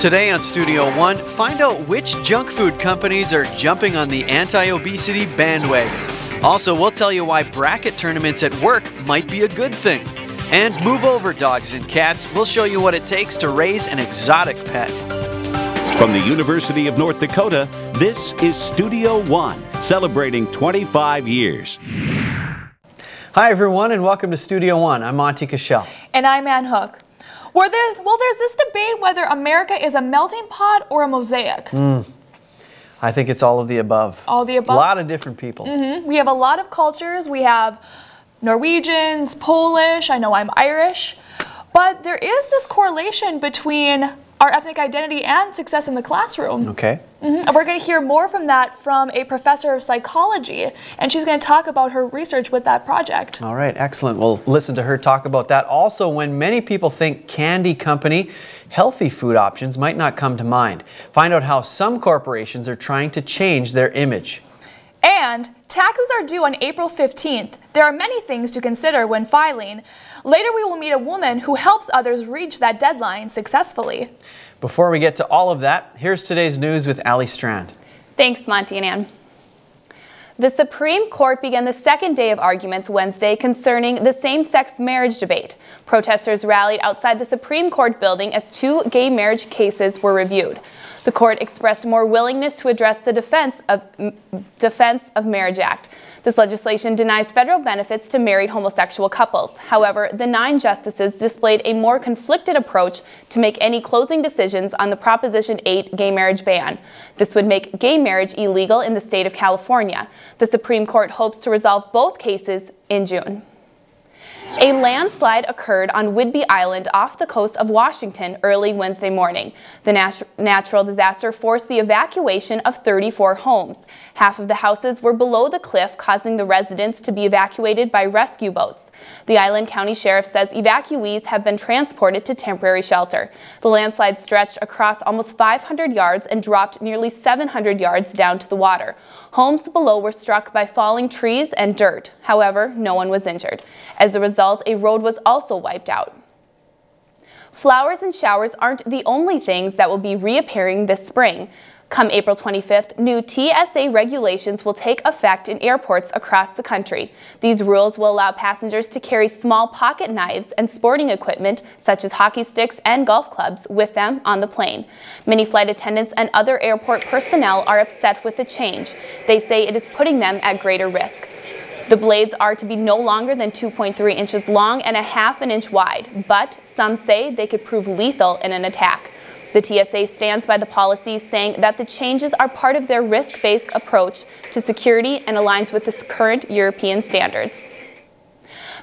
Today on Studio One, find out which junk food companies are jumping on the anti obesity bandwagon. Also, we'll tell you why bracket tournaments at work might be a good thing. And move over, dogs and cats. We'll show you what it takes to raise an exotic pet. From the University of North Dakota, this is Studio One, celebrating 25 years. Hi, everyone, and welcome to Studio One. I'm Monty Cashel. And I'm Ann Hook. Where there's, well, there's this debate whether America is a melting pot or a mosaic. Mm. I think it's all of the above. All the above? A lot of different people. Mm -hmm. We have a lot of cultures. We have Norwegians, Polish, I know I'm Irish. But there is this correlation between our ethnic identity and success in the classroom. Okay. Mm -hmm. We're going to hear more from that from a professor of psychology, and she's going to talk about her research with that project. All right, excellent. We'll listen to her talk about that. Also, when many people think candy company, healthy food options might not come to mind. Find out how some corporations are trying to change their image. And taxes are due on April 15th. There are many things to consider when filing. Later we will meet a woman who helps others reach that deadline successfully. Before we get to all of that, here's today's news with Ali Strand. Thanks, Monty and Ann. The Supreme Court began the second day of arguments Wednesday concerning the same-sex marriage debate. Protesters rallied outside the Supreme Court building as two gay marriage cases were reviewed. The court expressed more willingness to address the Defense of, Defense of Marriage Act. This legislation denies federal benefits to married homosexual couples. However, the nine justices displayed a more conflicted approach to make any closing decisions on the Proposition 8 gay marriage ban. This would make gay marriage illegal in the state of California. The Supreme Court hopes to resolve both cases in June. A landslide occurred on Whidbey Island off the coast of Washington early Wednesday morning. The nat natural disaster forced the evacuation of 34 homes. Half of the houses were below the cliff, causing the residents to be evacuated by rescue boats. The Island County Sheriff says evacuees have been transported to temporary shelter. The landslide stretched across almost 500 yards and dropped nearly 700 yards down to the water. Homes below were struck by falling trees and dirt. However, no one was injured. As a result, a road was also wiped out. Flowers and showers aren't the only things that will be reappearing this spring. Come April 25th, new TSA regulations will take effect in airports across the country. These rules will allow passengers to carry small pocket knives and sporting equipment such as hockey sticks and golf clubs with them on the plane. Many flight attendants and other airport personnel are upset with the change. They say it is putting them at greater risk. The blades are to be no longer than 2.3 inches long and a half an inch wide, but some say they could prove lethal in an attack. The TSA stands by the policy, saying that the changes are part of their risk-based approach to security and aligns with the current European standards.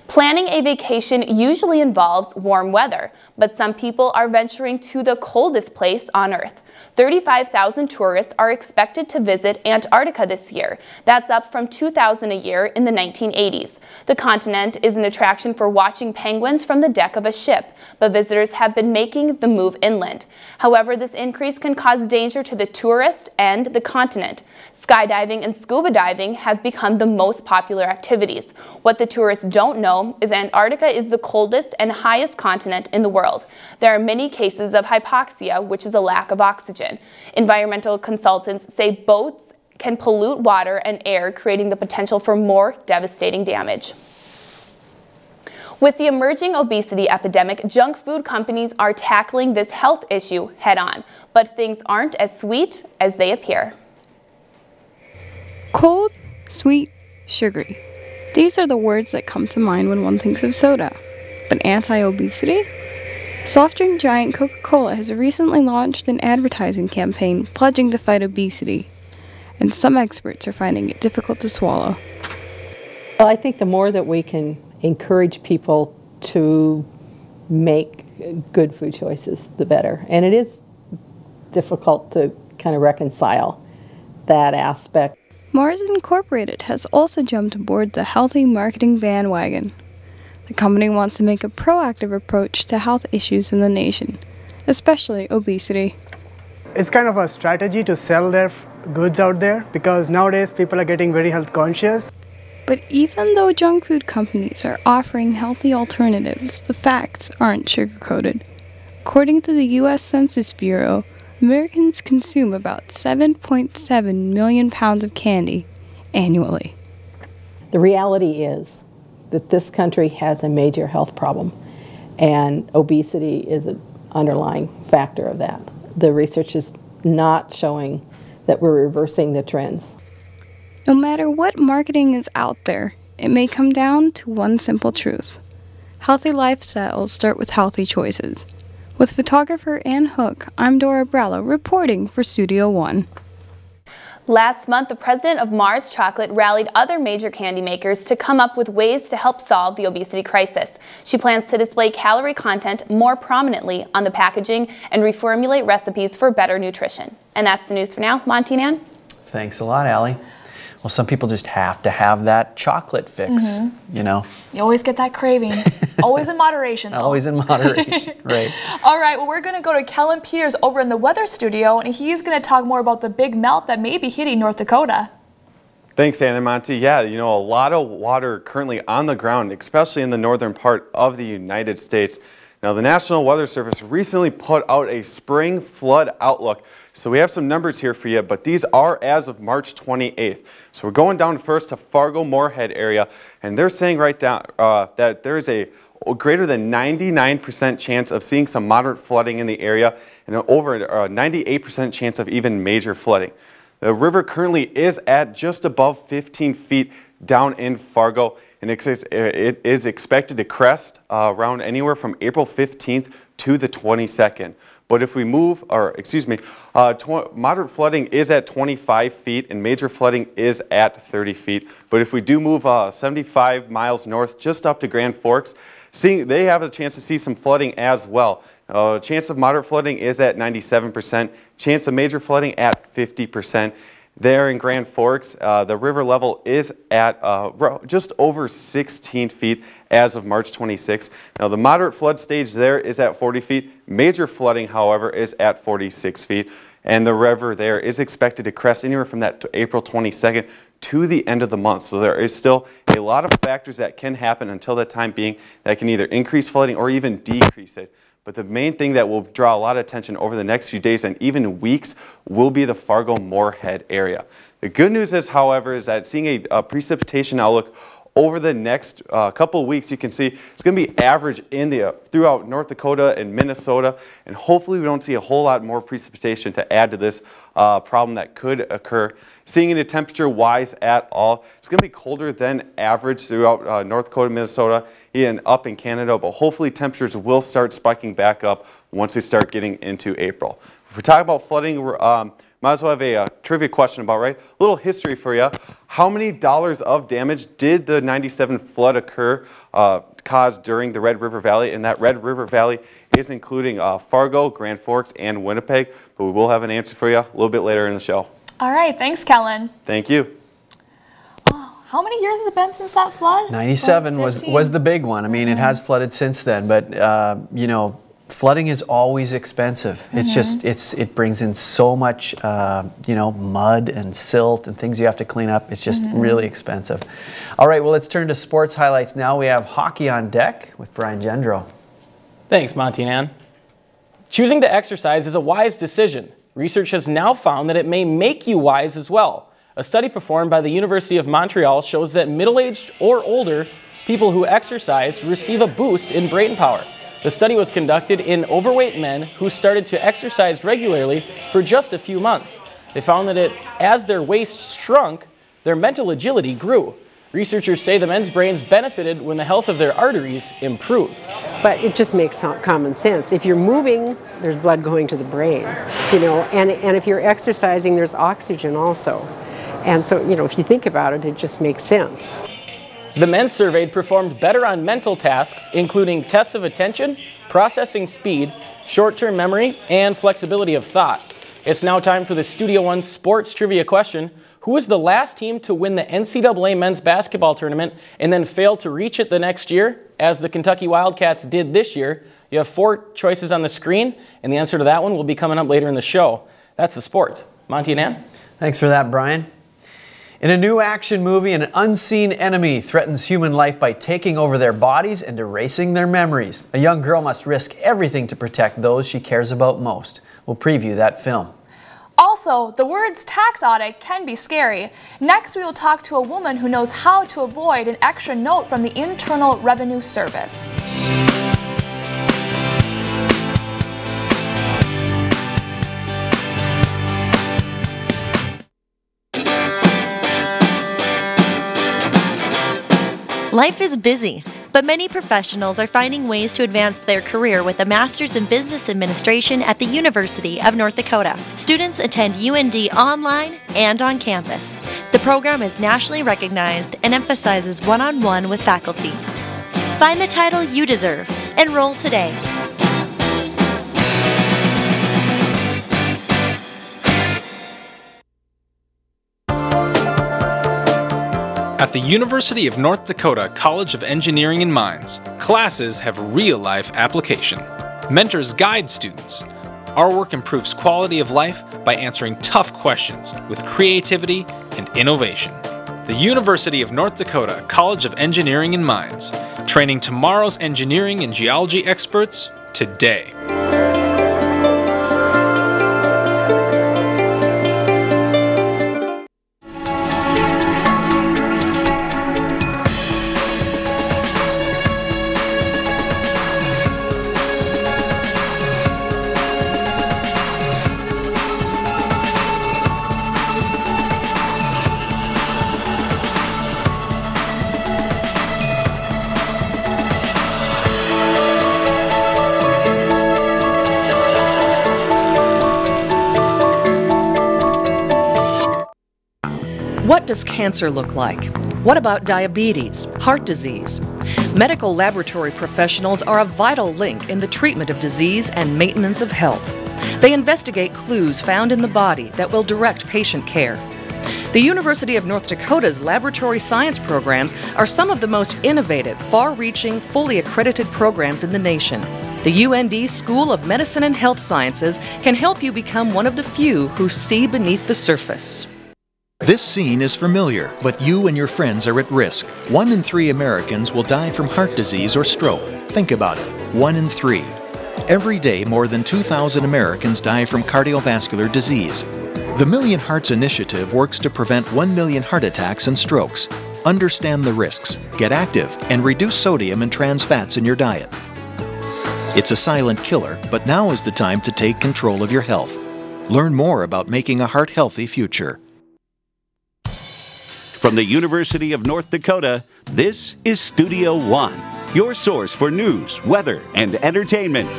Planning a vacation usually involves warm weather, but some people are venturing to the coldest place on Earth. 35,000 tourists are expected to visit Antarctica this year. That's up from 2,000 a year in the 1980s. The continent is an attraction for watching penguins from the deck of a ship, but visitors have been making the move inland. However, this increase can cause danger to the tourist and the continent. Skydiving and scuba diving have become the most popular activities. What the tourists don't know is Antarctica is the coldest and highest continent in the world. There are many cases of hypoxia, which is a lack of oxygen. Environmental consultants say boats can pollute water and air, creating the potential for more devastating damage. With the emerging obesity epidemic, junk food companies are tackling this health issue head on, but things aren't as sweet as they appear. Cold, sweet, sugary. These are the words that come to mind when one thinks of soda. But anti obesity? Soft drink giant Coca Cola has recently launched an advertising campaign pledging to fight obesity, and some experts are finding it difficult to swallow. Well, I think the more that we can encourage people to make good food choices, the better. And it is difficult to kind of reconcile that aspect. Mars Incorporated has also jumped aboard the healthy marketing bandwagon. The company wants to make a proactive approach to health issues in the nation, especially obesity. It's kind of a strategy to sell their goods out there because nowadays people are getting very health conscious. But even though junk food companies are offering healthy alternatives, the facts aren't sugar-coated. According to the U.S. Census Bureau, Americans consume about 7.7 million pounds of candy annually. The reality is that this country has a major health problem, and obesity is an underlying factor of that. The research is not showing that we're reversing the trends. No matter what marketing is out there, it may come down to one simple truth. Healthy lifestyles start with healthy choices. With photographer Ann Hook, I'm Dora Brella reporting for Studio One. Last month, the president of Mars Chocolate rallied other major candy makers to come up with ways to help solve the obesity crisis. She plans to display calorie content more prominently on the packaging and reformulate recipes for better nutrition. And that's the news for now. Monty and Ann? Thanks a lot, Allie. Well, some people just have to have that chocolate fix, Mm-hmm. you know, You always get that craving. always in moderation. Though. always in moderation, right? All right, well, we're going to go to Kellen Peters over in the weather studio, and he's going to talk more about the big melt that may be hitting North Dakota. Thanks, Anna Monty. Yeah, you know, a lot of water currently on the ground, especially in the northern part of the United States. Now, the National Weather Service recently put out a spring flood outlook. So we have some numbers here for you, but these are as of March 28th. So we're going down first to Fargo Moorhead area, and they're saying right down uh, that there is a greater than 99% chance of seeing some moderate flooding in the area and over a 98% chance of even major flooding. The river currently is at just above 15 feet down in Fargo, and it's- expected to crest uh, around anywhere from April 15th to the 22nd. But if we move, or excuse me, uh, moderate flooding is at 25 feet and major flooding is at 30 feet. But if we do move uh, 75 miles north, just up to Grand Forks, seeing they have a chance to see some flooding as well. Uh, chance of moderate flooding is at 97%. Chance of major flooding at 50%. There in Grand Forks, uh, the river level is at uh, just over 16 feet as of March 26. Now, the moderate flood stage there is at 40 feet. Major flooding, however, is at 46 feet. And the river there is expected to crest anywhere from that to April 22nd to the end of the month. So there is still a lot of factors that can happen until that time being that can either increase flooding or even decrease it. But the main thing that will draw a lot of attention over the next few days and even weeks will be the Fargo Moorhead area. The good news is, however, is that seeing a, a precipitation outlook over the next uh, couple of weeks, you can see it's going to be average in the uh, throughout North Dakota and Minnesota, and hopefully we don't see a whole lot more precipitation to add to this uh, problem that could occur. Seeing it temperature-wise at all, it's going to be colder than average throughout uh, North Dakota, Minnesota, and up in Canada, but hopefully temperatures will start spiking back up once we start getting into April. If we talk about flooding, um, might as well have a uh, trivia question about, right? A little history for you. How many dollars of damage did the 97 flood occur, uh, cause during the Red River Valley? And that Red River Valley is including uh, Fargo, Grand Forks, and Winnipeg. But we will have an answer for you a little bit later in the show. All right, thanks, Kellen. Thank you. How many years has it been since that flood? 97 was was the big one. I mean, it has flooded since then, but uh, you know, flooding is always expensive. It's just it's it brings in so much uh, you know mud and silt and things you have to clean up. It's just really expensive. All right, well, let's turn to sports highlights now. We have hockey on deck with Brian Gendro. Thanks, Monty and Ann. Choosing to exercise is a wise decision. Research has now found that it may make you wise as well. A study performed by the University of Montreal shows that middle aged or older people who exercise receive a boost in brain power. The study was conducted in overweight men who started to exercise regularly for just a few months. They found that it, as their waist shrunk, their mental agility grew. Researchers say the men's brains benefited when the health of their arteries improved. but it just makes common sense. If you're moving, there's blood going to the brain, you know, and, and if you're exercising, there's oxygen also. And so, you know, if you think about it, it just makes sense. The men surveyed performed better on mental tasks, including tests of attention, processing speed, short term memory, and flexibility of thought. It's now time for the Studio One sports trivia question. Who was the last team to win the NCAA men's basketball tournament and then fail to reach it the next year, as the Kentucky Wildcats did this year? You have four choices on the screen, and the answer to that one will be coming up later in the show. That's the sports. Monty and Ann? Thanks for that, Brian. In a new action movie, an unseen enemy threatens human life by taking over their bodies and erasing their memories. A young girl must risk everything to protect those she cares about most. We'll preview that film. Also, the words tax audit can be scary. Next, we will talk to a woman who knows how to avoid an extra note from the Internal Revenue Service. Life is busy, but many professionals are finding ways to advance their career with a Master's in Business Administration at the University of North Dakota. Students attend UND online and on campus. The program is nationally recognized and emphasizes one on one with faculty. Find the title you deserve. Enroll today. At the University of North Dakota College of Engineering and Mines, classes have real life application. Mentors guide students. Our work improves quality of life by answering tough questions with creativity and innovation. The University of North Dakota College of Engineering and Mines, training tomorrow's engineering and geology experts today. Does cancer look like? What about diabetes, heart disease? Medical laboratory professionals are a vital link in the treatment of disease and maintenance of health. They investigate clues found in the body that will direct patient care. The University of North Dakota's laboratory science programs are some of the most innovative, far reaching, fully accredited programs in the nation. The UND School of Medicine and Health Sciences can help you become one of the few who see beneath the surface. This scene is familiar, but you and your friends are at risk. One in three Americans will die from heart disease or stroke. Think about it. One in three. Every day, more than 2,000 Americans die from cardiovascular disease. The Million Hearts Initiative works to prevent 1 million heart attacks and strokes. Understand the risks, get active, and reduce sodium and trans fats in your diet. It's a silent killer, but now is the time to take control of your health. Learn more about making a heart healthy future. From the University of North Dakota, this is Studio One, your source for news, weather, and entertainment.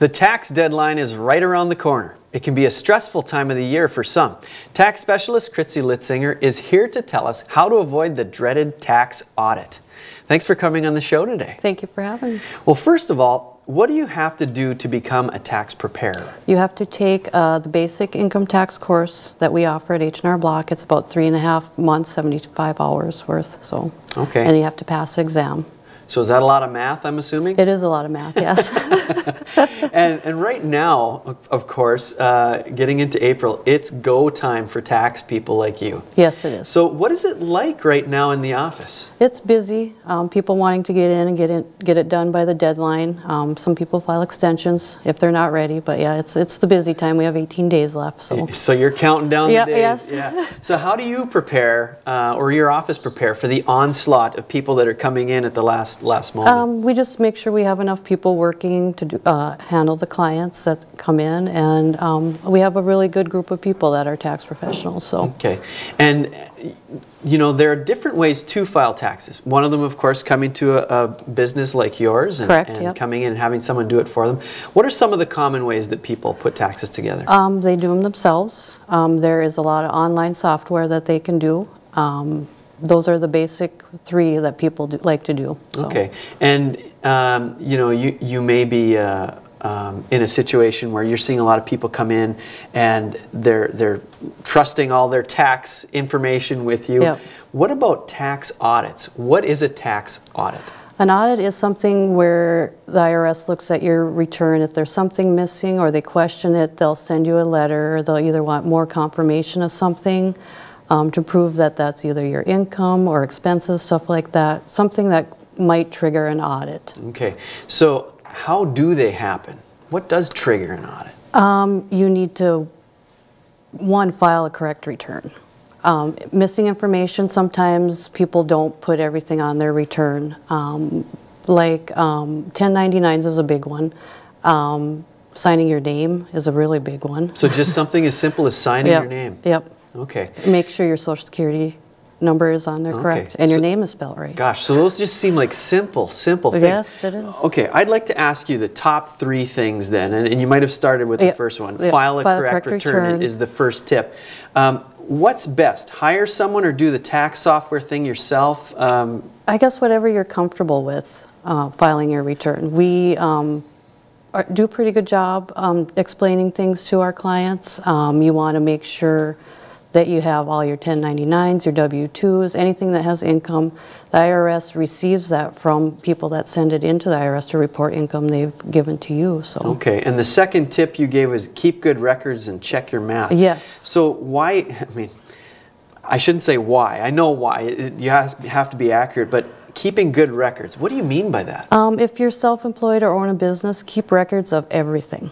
The tax deadline is right around the corner. It can be a stressful time of the year for some. Tax specialist Kritzy Litzinger is here to tell us how to avoid the dreaded tax audit. Thanks for coming on the show today. Thank you for having me. Well, first of all, what do you have to do to become a tax preparer? You have to take uh, the basic income tax course that we offer at H&R Block. It's about three and a half months, 75 hours worth. So, Okay. and you have to pass the exam. So is that a lot of math, I'm assuming? It is a lot of math, yes. and, and right now, of- course, uh, getting into April, it's go time for tax people like you. yes, it is. So what is it like right now in the office? It's busy. Um, people wanting to get in and get in, get it done by the deadline. Um, some people file extensions if they're not ready. But yeah, it's it's the busy time. We have 18 days left. So So you're counting down Yeah, the days. yes. Yeah. So how do you prepare, uh, or your office prepare for the onslaught of people that are coming in at the last last moment? Um, we just make sure we have enough people working to do, uh, handle the clients that come in, and um, we have a really good group of people that are tax professionals. So Okay. And, you know, there are different ways to file taxes. One of them, of course, coming to a, a business like yours and, Correct, and yep. coming in and having someone do it for them. What are some of the common ways that people put taxes together? um, they do them themselves. Um, there is a lot of online software that they can do. Um, those are the basic three that people do, like to do. So. Okay. And, um, you know, you, you may be uh, um, in a situation where you're seeing a lot of people come in and they're, they're trusting all their tax information with you. Yep. What about tax audits? What is a tax audit? An audit is something where the IRS looks at your return. If there's something missing or they question it, they'll send you a letter. Or they'll either want more confirmation of something um, to prove that that's either your income or expenses, stuff like that. Something that might trigger an audit. Okay, so how do they happen? What does trigger an audit? Um, you need to, one, file a correct return. Um, missing information, sometimes people don't put everything on their return. Um, like um, 1099s is a big one. Um, signing your name is a really big one. So just something as simple as signing Yep, your name? Yep. Okay. Make sure your social security number is on there Okay, correct and your name is spelled right. Gosh, so those just seem like simple, simple things. Yes, it is. Okay, I'd like to ask you the top three things then, and, and you might have started with the first one. File a file correct, correct return, return. is the first tip. Um, what's best? Hire someone or do the tax software thing yourself? Um, I guess whatever you're comfortable with uh, filing your return. We um, are, do a pretty good job um, explaining things to our clients. Um, you want to make sure that you have all your 1099s, your W-2s, anything that has income. The IRS receives that from people that send it into the IRS to report income they've given to you. So okay, and the second tip you gave was keep good records and check your math. Yes. So why, I mean, I shouldn't say why. I know why. You have to be accurate, but keeping good records, what do you mean by that? Um, if you're self-employed or own a business, keep records of everything.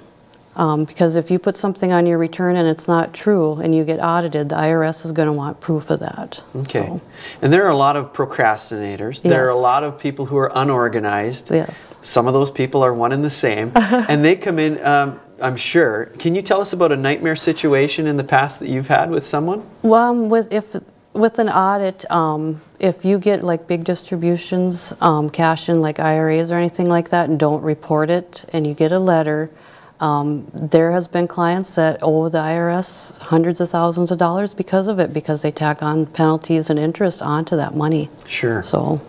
Um, because if you put something on your return and it's not true and you get audited, the IRS is going to want proof of that. Okay. And there are a lot of procrastinators. There are a lot of people who are unorganized. Yes. Some of those people are one and the same. and they come in, um, I'm sure. Can you tell us about a nightmare situation in the past that you've had with someone? Well, um, with if with an audit, um, if you get like big distributions, um, cash in like IRAs or anything like that, and don't report it, and you get a letter, um, there has been clients that owe the IRS hundreds of thousands of dollars because of it, because they tack on penalties and interest onto that money. Sure. So,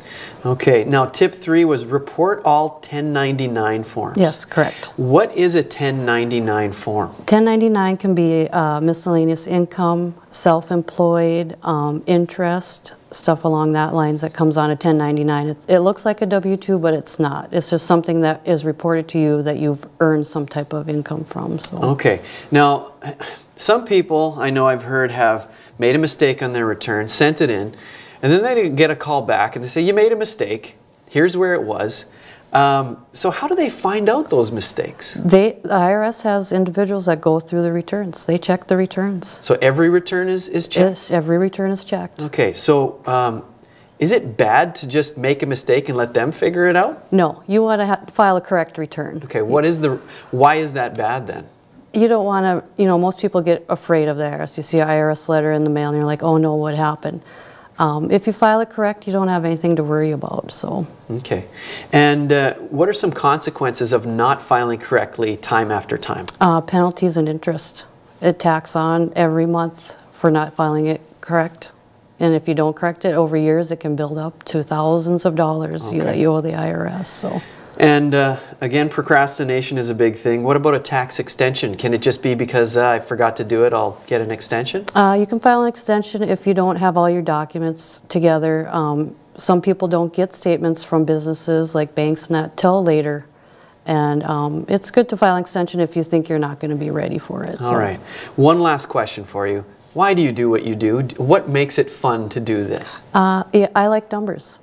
Okay. Now, tip three was report all 1099 forms. yes, correct. What is a 1099 form? 1099 can be uh, miscellaneous income, self-employed, um, interest, stuff along that lines that comes on a 1099. It, it looks like a W-2, but it's not. It's just something that is reported to you that you've earned some type of income from. So. Okay. Now, some people I know I've heard have made a mistake on their return, sent it in, and then they get a call back and they say, You made a mistake. Here's where it was. Um, so, how do they find out those mistakes? They, the IRS has individuals that go through the returns. They check the returns. So, every return is, is checked? Yes, every return is checked. Okay. So, um, is it bad to just make a mistake and let them figure it out? No, you want to ha- file a correct return. Okay. What is the, why is that bad then? you don't want to, you know, most people get afraid of the IRS. You see an IRS letter in the mail and you're like, oh no, what happened? Um, if you file it correct, you don't have anything to worry about. So, Okay. And uh, what are some consequences of not filing correctly time after time? uh, penalties and interest. It tacks on every month for not filing it correct. And if you don't correct it over years, it can build up to thousands of dollars you, that you owe the IRS. So, And uh, again, procrastination is a big thing. What about a tax extension? Can it just be because uh, I forgot to do it, I'll get an extension? Uh, you can file an extension if you don't have all your documents together. Um, some people don't get statements from businesses like banks not till later. And um, it's good to file an extension if you think you're not going to be ready for it. All right. One last question for you. Why do you do what you do? What makes it fun to do this? Uh, yeah, I like numbers.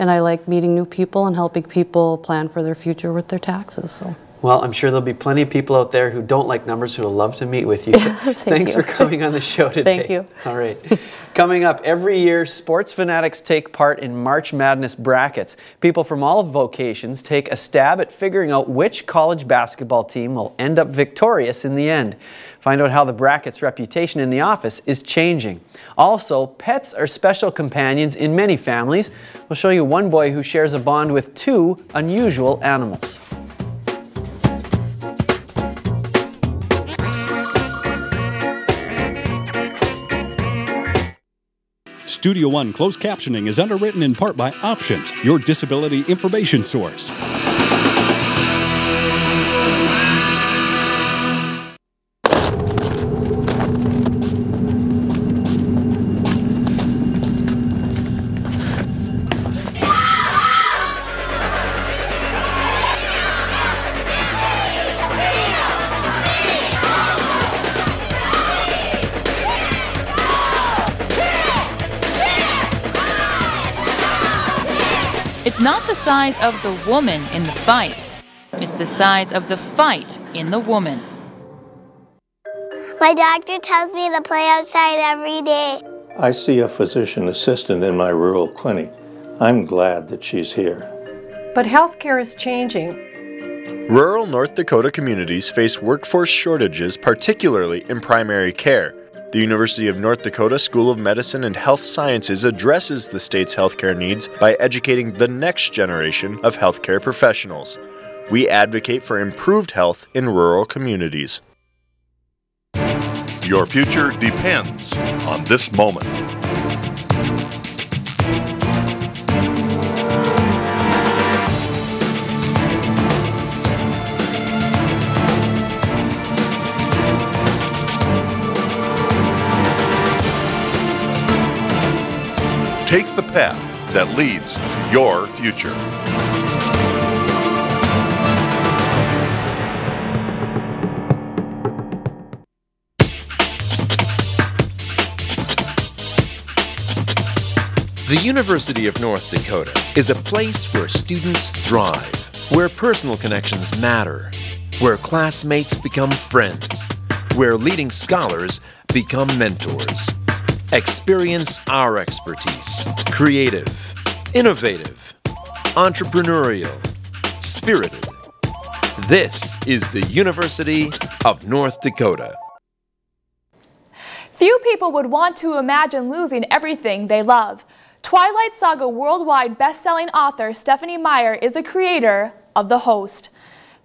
And I like meeting new people and helping people plan for their future with their taxes. So. Well, I'm sure there'll be plenty of people out there who don't like numbers who will love to meet with you. Thanks you. for coming on the show today. Thank you. All right. Coming up, every year, sports fanatics take part in March Madness brackets. People from all vocations take a stab at figuring out which college basketball team will end up victorious in the end. Find out how the bracket's reputation in the office is changing. Also, pets are special companions in many families. We'll show you one boy who shares a bond with two unusual animals. Studio One closed captioning is underwritten in part by Options, your disability information source. Size of the woman in the fight, it's the size of the fight in the woman. My doctor tells me to play outside every day. I see a physician assistant in my rural clinic. I'm glad that she's here. But healthcare is changing. Rural North Dakota communities face workforce shortages, particularly in primary care. The University of North Dakota School of Medicine and Health Sciences addresses the state's healthcare needs by educating the next generation of healthcare professionals. We advocate for improved health in rural communities. Your future depends on this moment. Take the path that leads to your future. The University of North Dakota is a place where students thrive, where personal connections matter, where classmates become friends, where leading scholars become mentors. Experience our expertise creative, innovative, entrepreneurial, spirited. This is the University of North Dakota. Few people would want to imagine losing everything they love. Twilight Saga worldwide best-selling author Stephenie Meyer is the creator of The Host.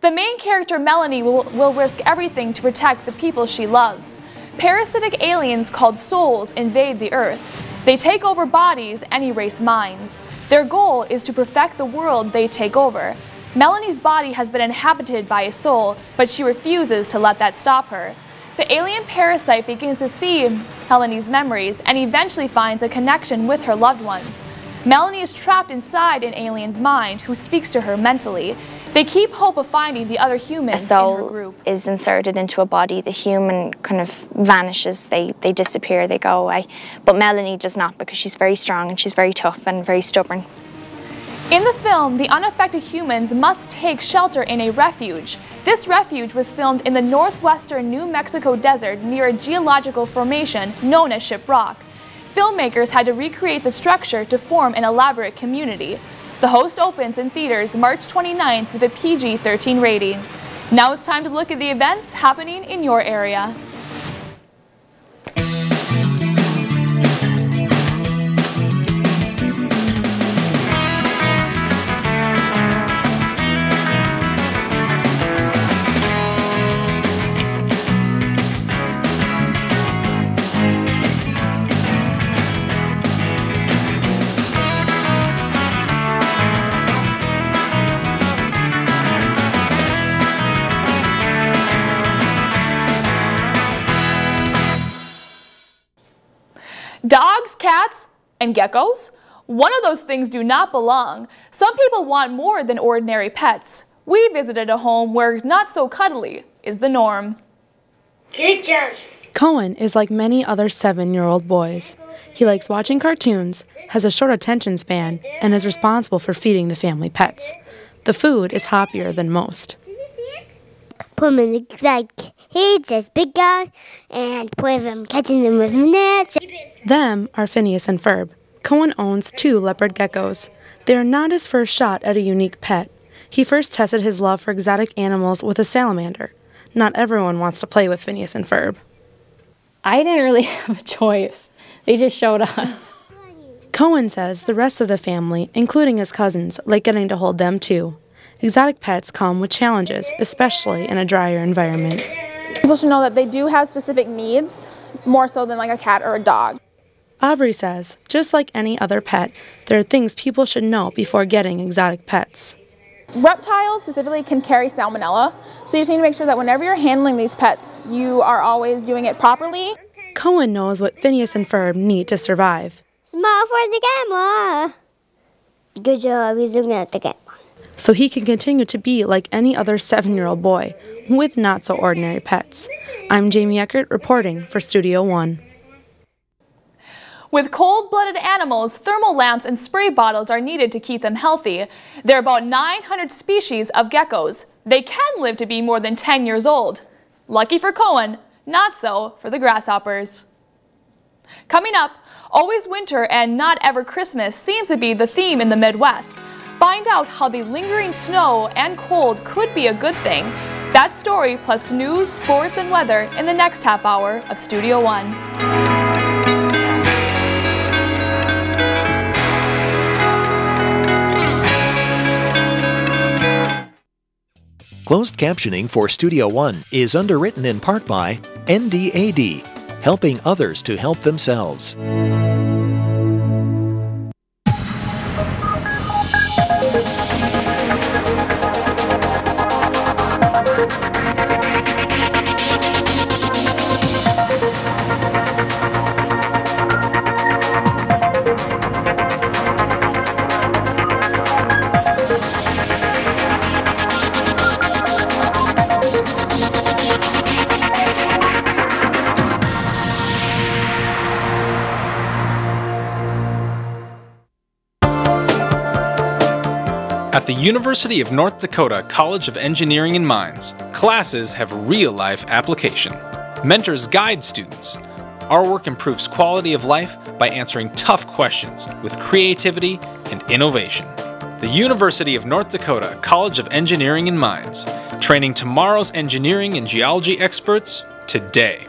The main character Melanie will, will risk everything to protect the people she loves. Parasitic aliens called souls invade the Earth. They take over bodies and erase minds. Their goal is to perfect the world they take over. Melanie's body has been inhabited by a soul, but she refuses to let that stop her. The alien parasite begins to see Melanie's memories and eventually finds a connection with her loved ones. Melanie is trapped inside an alien's mind who speaks to her mentally. They keep hope of finding the other a humans in her soul group. is inserted into a body, the human kind of vanishes, they, they disappear, they go away. But Melanie does not because she's very strong and she's very tough and very stubborn. In the film, the unaffected humans must take shelter in a refuge. This refuge was filmed in the northwestern New Mexico desert near a geological formation known as Ship Rock. Filmmakers had to recreate the structure to form an elaborate community. The host opens in theaters March 29th with a PG 13 rating. Now it's time to look at the events happening in your area. Dogs, cats, and geckos? One of those things do not belong. Some people want more than ordinary pets. We visited a home where not so cuddly is the norm. Good job. Cohen is like many other seven year old boys. He likes watching cartoons, has a short attention span, and is responsible for feeding the family pets. The food is hoppier than most. Put them in the like cage as big guy and put them catching them with nets. Them are Phineas and Ferb. Cohen owns two leopard geckos. They are not his first shot at a unique pet. He first tested his love for exotic animals with a salamander. Not everyone wants to play with Phineas and Ferb. I didn't really have a choice. They just showed up. Cohen says the rest of the family, including his cousins, like getting to hold them too. Exotic pets come with challenges, especially in a drier environment. People should know that they do have specific needs, more so than like a cat or a dog. Aubrey says, just like any other pet, there are things people should know before getting exotic pets. Reptiles specifically can carry salmonella, so you just need to make sure that whenever you're handling these pets, you are always doing it properly. Cohen knows what Phineas and Ferb need to survive. Smile for the camera. Good job, he's looking at the camera. So he can continue to be like any other seven year old boy with not so ordinary pets. I'm Jamie Eckert reporting for Studio One. With cold-blooded animals, thermal lamps and spray bottles are needed to keep them healthy. There are about 900 species of geckos. They can live to be more than 10 years old. Lucky for Cohen, not so for the grasshoppers. Coming up, always winter and not ever Christmas seems to be the theme in the Midwest. Find out how the lingering snow and cold could be a good thing. That story plus news, sports, and weather in the next half hour of Studio One. Closed captioning for Studio One is underwritten in part by NDAD, helping others to help themselves. University of North Dakota College of Engineering and Mines, classes have real life application. Mentors guide students. Our work improves quality of life by answering tough questions with creativity and innovation. The University of North Dakota College of Engineering and Mines, training tomorrow's engineering and geology experts today.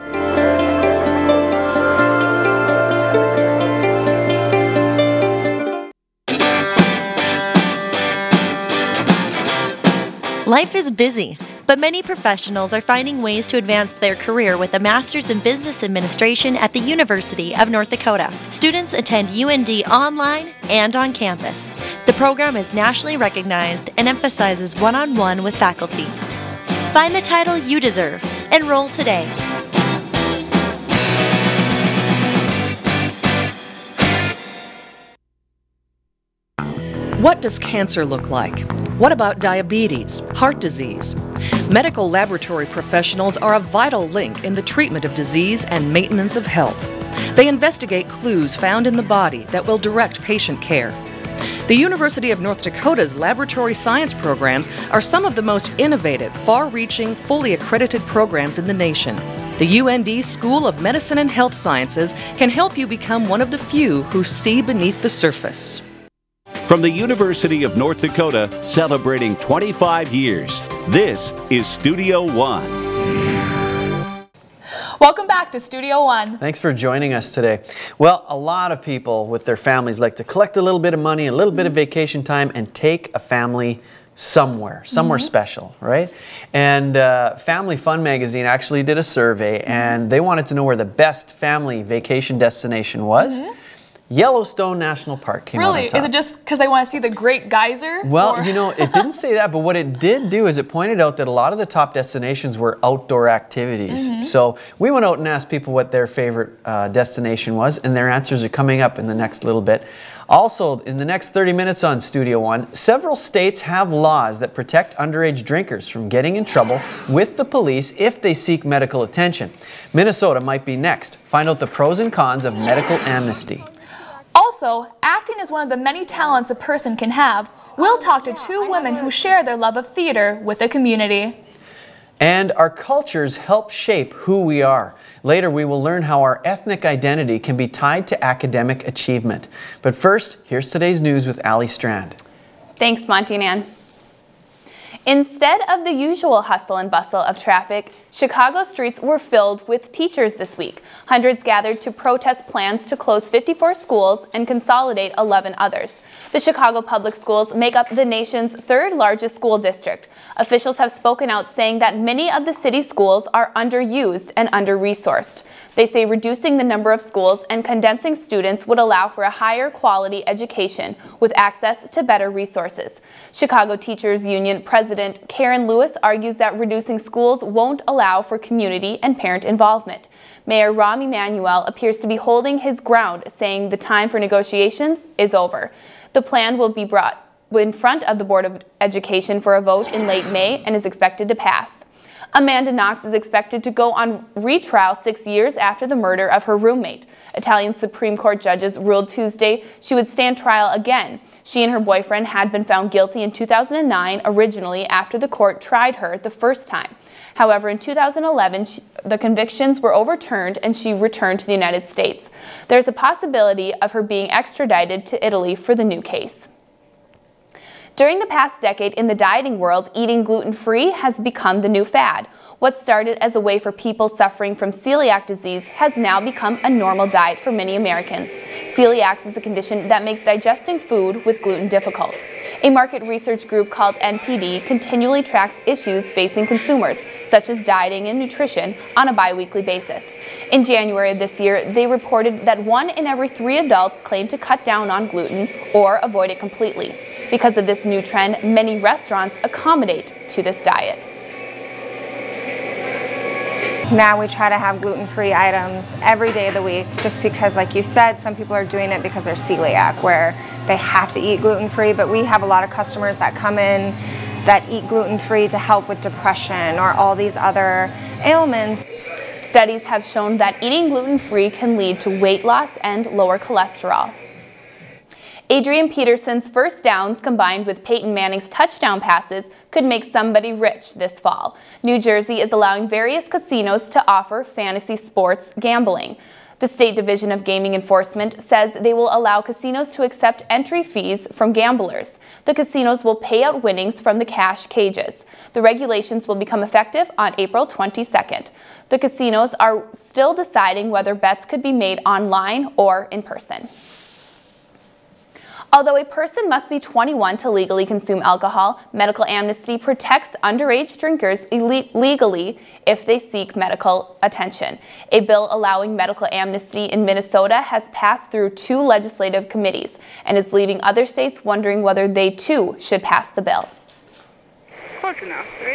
Life is busy, but many professionals are finding ways to advance their career with a master's in business administration at the University of North Dakota. Students attend UND online and on campus. The program is nationally recognized and emphasizes one on one with faculty. Find the title you deserve. Enroll today. What does cancer look like? What about diabetes, heart disease? Medical laboratory professionals are a vital link in the treatment of disease and maintenance of health. They investigate clues found in the body that will direct patient care. The University of North Dakota's laboratory science programs are some of the most innovative, far reaching, fully accredited programs in the nation. The UND School of Medicine and Health Sciences can help you become one of the few who see beneath the surface. From the University of North Dakota, celebrating 25 years, this is Studio One. Welcome back to Studio One. Thanks for joining us today. Well, a lot of people with their families like to collect a little bit of money, a little bit of vacation time, and take a family somewhere, somewhere Mhm. special, right? And uh, Family Fun magazine actually did a survey, and they wanted to know where the best family vacation destination was. Yellowstone National Park came out Really? on top. Is it just because they want to see the Great Geyser? Well, Or- you know, it didn't say that, but what it did do is it pointed out that a lot of the top destinations were outdoor activities. Mhm. So we went out and asked people what their favorite uh, destination was, and their answers are coming up in the next little bit. Also, in the next 30 minutes on Studio One, several states have laws that protect underage drinkers from getting in trouble with the police if they seek medical attention. Minnesota might be next. Find out the pros and cons of medical amnesty. Also, acting is one of the many talents a person can have. We'll talk to two women who share their love of theater with the community. And our cultures help shape who we are. Later, we will learn how our ethnic identity can be tied to academic achievement. But first, here's today's news with Ali Strand. Thanks, Monty and Ann. Instead of the usual hustle and bustle of traffic, Chicago streets were filled with teachers this week. Hundreds gathered to protest plans to close 54 schools and consolidate 11 others. The Chicago Public Schools make up the nation's third largest school district. Officials have spoken out saying that many of the city's schools are underused and under-resourced. They say reducing the number of schools and condensing students would allow for a higher quality education with access to better resources. Chicago Teachers Union President Karen Lewis argues that reducing schools won't allow for community and parent involvement. Mayor Rahm Emanuel appears to be holding his ground, saying the time for negotiations is over. The plan will be brought in front of the Board of Education for a vote in late May and is expected to pass. Amanda Knox is expected to go on retrial six years after the murder of her roommate. Italian Supreme Court judges ruled Tuesday she would stand trial again. She and her boyfriend had been found guilty in 2009, originally after the court tried her the first time. However, in 2011, she, the convictions were overturned and she returned to the United States. There's a possibility of her being extradited to Italy for the new case. During the past decade in the dieting world, eating gluten-free has become the new fad. What started as a way for people suffering from celiac disease has now become a normal diet for many Americans. Celiac is a condition that makes digesting food with gluten difficult. A market research group called NPD continually tracks issues facing consumers, such as dieting and nutrition, on a biweekly basis. In January of this year, they reported that one in every three adults claimed to cut down on gluten or avoid it completely. Because of this new trend, many restaurants accommodate to this diet. Now we try to have gluten-free items every day of the week just because like you said, some people are doing it because they're celiac where they have to eat gluten-free, but we have a lot of customers that come in that eat gluten-free to help with depression or all these other ailments. Studies have shown that eating gluten-free can lead to weight loss and lower cholesterol. Adrian Peterson's first downs combined with Peyton Manning's touchdown passes could make somebody rich this fall. New Jersey is allowing various casinos to offer fantasy sports gambling. The State Division of Gaming Enforcement says they will allow casinos to accept entry fees from gamblers. The casinos will pay out winnings from the cash cages. The regulations will become effective on April 22nd. The casinos are still deciding whether bets could be made online or in person. Although a person must be 21 to legally consume alcohol, medical amnesty protects underage drinkers legally if they seek medical attention. A bill allowing medical amnesty in Minnesota has passed through two legislative committees and is leaving other states wondering whether they too should pass the bill.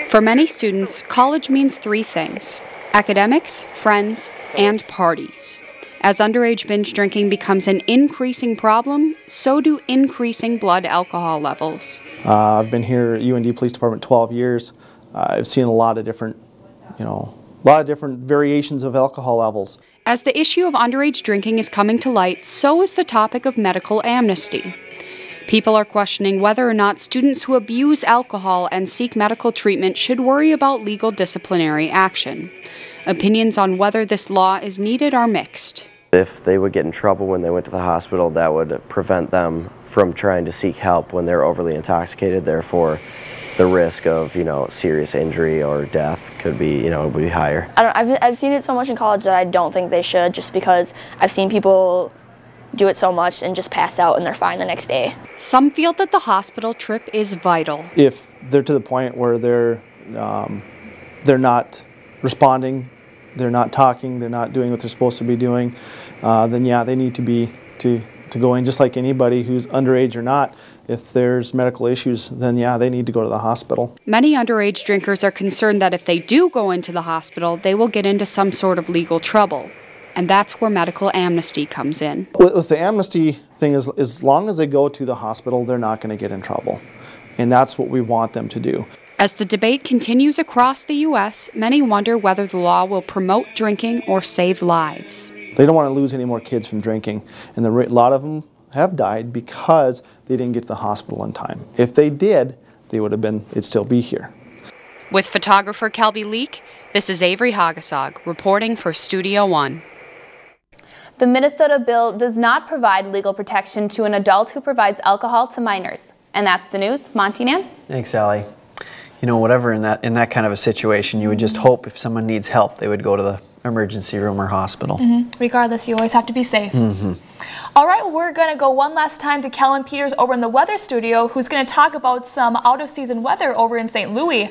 For many students, college means three things academics, friends, and parties. As underage binge drinking becomes an increasing problem, so do increasing blood alcohol levels. Uh, I've been here at UND Police Department 12 years. Uh, I've seen a lot of different, you know, a lot of different variations of alcohol levels. As the issue of underage drinking is coming to light, so is the topic of medical amnesty. People are questioning whether or not students who abuse alcohol and seek medical treatment should worry about legal disciplinary action. Opinions on whether this law is needed are mixed. If they would get in trouble when they went to the hospital, that would prevent them from trying to seek help when they're overly intoxicated. Therefore, the risk of you know serious injury or death could be you know would be higher. I don't, I've I've seen it so much in college that I don't think they should, just because I've seen people do it so much and just pass out and they're fine the next day. Some feel that the hospital trip is vital. If they're to the point where they're um, they're not responding they're not talking, they're not doing what they're supposed to be doing, uh, then yeah, they need to be to to go in just like anybody who's underage or not. If there's medical issues, then yeah, they need to go to the hospital. Many underage drinkers are concerned that if they do go into the hospital, they will get into some sort of legal trouble. And that's where medical amnesty comes in. With, with the amnesty thing, is as long as they go to the hospital, they're not going to get in trouble. And that's what we want them to do. As the debate continues across the U.S., many wonder whether the law will promote drinking or save lives. They don't want to lose any more kids from drinking, and a lot of them have died because they didn't get to the hospital in time. If they did, they would have been, it'd still be here. With photographer Kelby Leak, this is Avery Hagasog reporting for Studio One. The Minnesota bill does not provide legal protection to an adult who provides alcohol to minors. And that's the news. Monty Nan? Thanks, Sally you know, whatever in that in that kind of a situation, you would just hope if someone needs help, they would go to the emergency room or hospital. Mm -hmm. Regardless, you always have to be safe. Mm -hmm. All right, we're going to go one last time to Kellen Peters over in the weather studio, who's going to talk about some out of season weather over in St. Louis.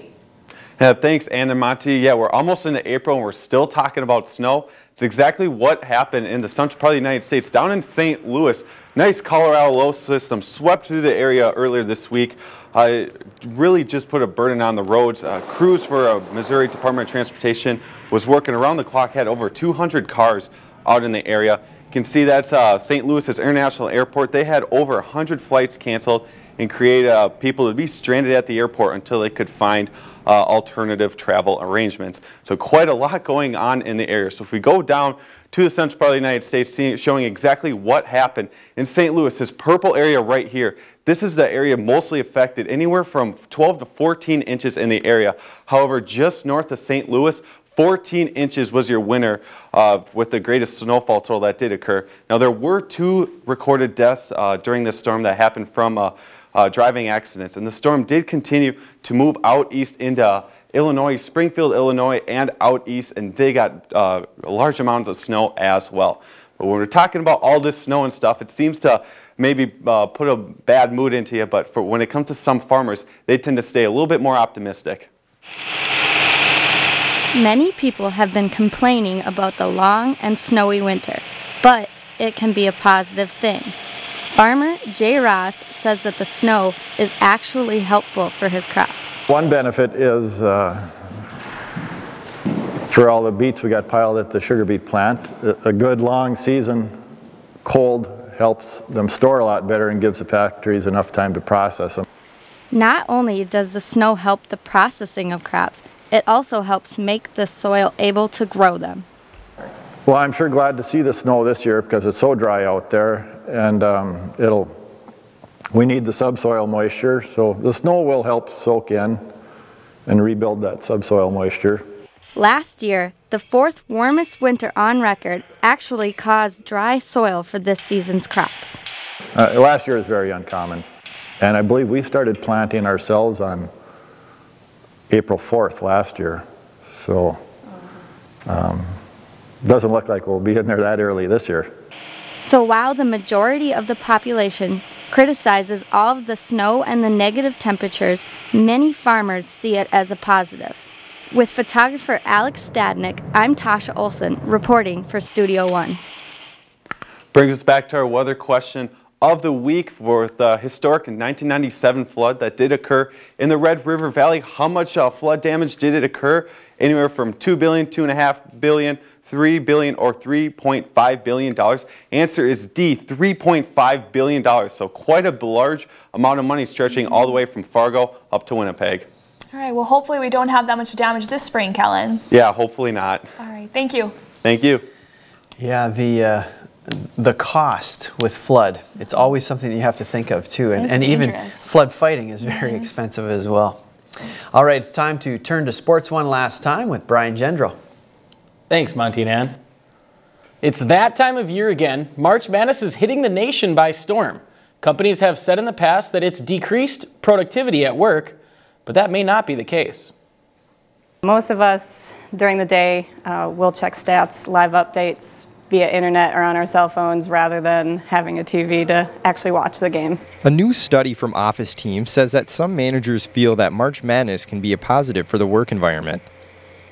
Yeah, thanks, Ann and Monty. Yeah, we're almost into April and we're still talking about snow. It's exactly what happened in the central part of the United States. Down in St. Louis, nice Colorado low system swept through the area earlier this week. Uh, really just put a burden on the roads. Uh, crews for uh, Missouri Department of Transportation was working around the clock, had over 200 cars out in the area. You can see that's uh, St. Louis's International Airport. They had over 100 flights canceled and create uh, people to be stranded at the airport until they could find uh, alternative travel arrangements. So quite a lot going on in the area. So if we go down to the central part of the United States, showing exactly what happened in St. Louis, this purple area right here, this is the area mostly affected, anywhere from 12 to 14 inches in the area. However, just north of St. Louis, 14 inches was your winner uh, with the greatest snowfall total that did occur. Now, there were two recorded deaths uh, during this storm that happened from uh, uh driving accidents, and the storm did continue to move out east into Illinois, Springfield, Illinois, and out east, and they got uh, large amounts of snow as well. But when we're talking about all this snow and stuff, it seems to maybe uh, put a bad mood into you, but for when it comes to some farmers, they tend to stay a little bit more optimistic. Many people have been complaining about the long and snowy winter, but it can be a positive thing. Farmer Jay Ross says that the snow is actually helpful for his crops. One benefit is uh, for all the beets we got piled at the sugar beet plant, a good long season, cold, helps them store a lot better and gives the factories enough time to process them. Not only does the snow help the processing of crops, it also helps make the soil able to grow them. Well, I'm sure glad to see the snow this year because it's so dry out there and um, it'll, we need the subsoil moisture, so the snow will help soak in and rebuild that subsoil moisture. Last year, the fourth warmest winter on record actually caused dry soil for this season's crops. Uh, last year was very uncommon, and I believe we started planting ourselves on April 4th last year. So um, doesn't look like we'll be in there that early this year. So while the majority of the population criticizes all of the snow and the negative temperatures, many farmers see it as a positive. With photographer Alex Stadnick, I'm Tasha Olson reporting for Studio One. Brings us back to our weather question of the week for the historic 1997 flood that did occur in the Red River Valley. How much uh, flood damage did it occur? Anywhere from 2 billion, 2.5 billion, 3 billion, or 3.5 billion dollars. Answer is D, 3.5 billion dollars. So quite a large amount of money stretching all the way from Fargo up to Winnipeg. All right, well hopefully we don't have that much damage this spring, Kellen. Yeah, hopefully not. All right, thank you. Thank you. Yeah, the uh, the cost with flood. It's always something that you have to think of too. And, and even flood fighting is very mm-hmm. expensive as well. All right, it's time to turn to sports one last time with Brian Gendro. Thanks, Monty and Ann. It's that time of year again. March Madness is hitting the nation by storm. Companies have said in the past that it's decreased productivity at work, but that may not be the case. Most of us during the day uh, will check stats, live updates, via internet or on our cell phones rather than having a TV to actually watch the game. A new study from Office Team says that some managers feel that March Madness can be a positive for the work environment.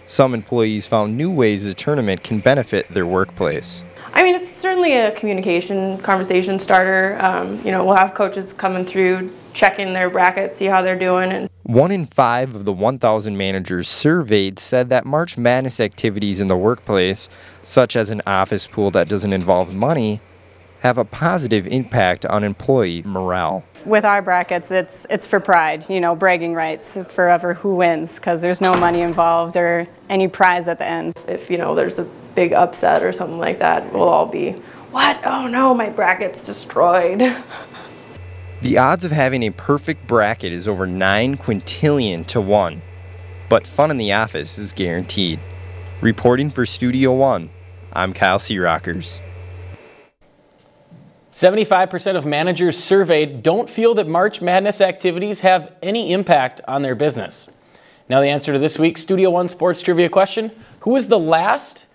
Some employees found new ways the tournament can benefit their workplace. I mean, it's certainly a communication conversation starter. Um, you know, we'll have coaches coming through, checking their brackets, see how they're doing. And One in five of the 1,000 managers surveyed said that March Madness activities in the workplace, such as an office pool that doesn't involve money, have a positive impact on employee morale. With our brackets, it's it's for pride, you know, bragging rights forever who wins because there's no money involved or any prize at the end. If you know there's a big upset or something like that, we'll all be, what? Oh no, my bracket's destroyed. The odds of having a perfect bracket is over 9 quintillion to 1, but fun in the office is guaranteed. Reporting for Studio One, I'm Kyle Searockers. 75% of managers surveyed don't feel that March Madness activities have any impact on their business. Now, the answer to this week's Studio One Sports Trivia question Who was the last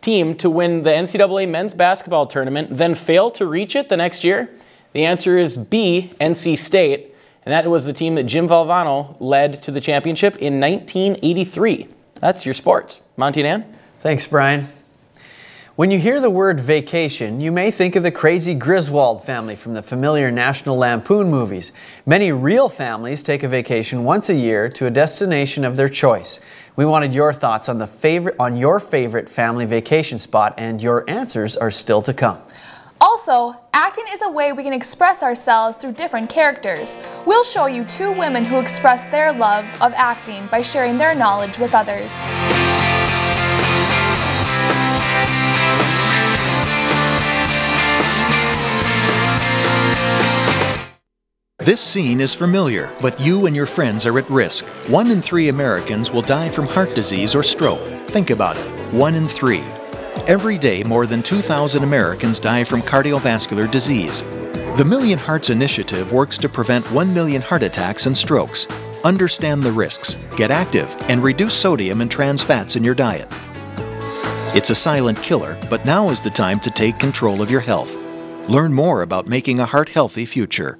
team to win the NCAA men's basketball tournament, then fail to reach it the next year? The answer is B, NC State, and that was the team that Jim Valvano led to the championship in 1983. That's your sports. Monty and Ann? Thanks, Brian. When you hear the word vacation, you may think of the crazy Griswold family from the familiar National Lampoon movies. Many real families take a vacation once a year to a destination of their choice. We wanted your thoughts on the favorite on your favorite family vacation spot and your answers are still to come. Also, acting is a way we can express ourselves through different characters. We'll show you two women who express their love of acting by sharing their knowledge with others. This scene is familiar, but you and your friends are at risk. One in three Americans will die from heart disease or stroke. Think about it. One in three. Every day, more than 2,000 Americans die from cardiovascular disease. The Million Hearts Initiative works to prevent 1 million heart attacks and strokes. Understand the risks, get active, and reduce sodium and trans fats in your diet. It's a silent killer, but now is the time to take control of your health. Learn more about making a heart healthy future.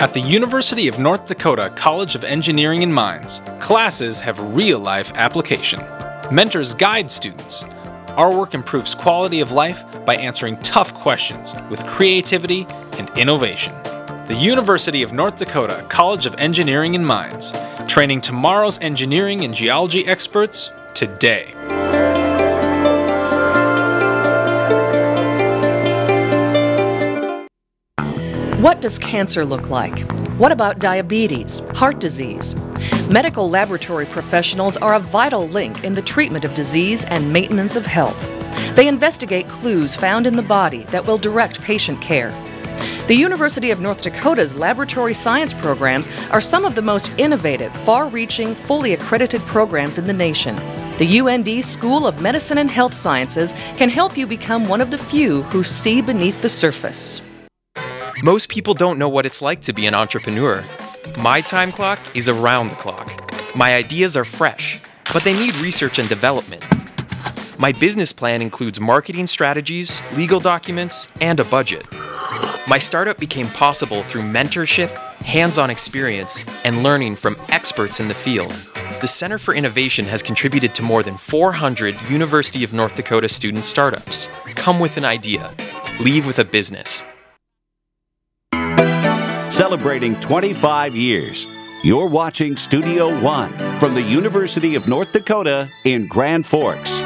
At the University of North Dakota College of Engineering and Mines, classes have real life application. Mentors guide students. Our work improves quality of life by answering tough questions with creativity and innovation. The University of North Dakota College of Engineering and Mines, training tomorrow's engineering and geology experts today. What does cancer look like? What about diabetes, heart disease? Medical laboratory professionals are a vital link in the treatment of disease and maintenance of health. They investigate clues found in the body that will direct patient care. The University of North Dakota's laboratory science programs are some of the most innovative, far reaching, fully accredited programs in the nation. The UND School of Medicine and Health Sciences can help you become one of the few who see beneath the surface. Most people don't know what it's like to be an entrepreneur. My time clock is around the clock. My ideas are fresh, but they need research and development. My business plan includes marketing strategies, legal documents, and a budget. My startup became possible through mentorship, hands on experience, and learning from experts in the field. The Center for Innovation has contributed to more than 400 University of North Dakota student startups. Come with an idea, leave with a business. Celebrating 25 years. You're watching Studio One from the University of North Dakota in Grand Forks.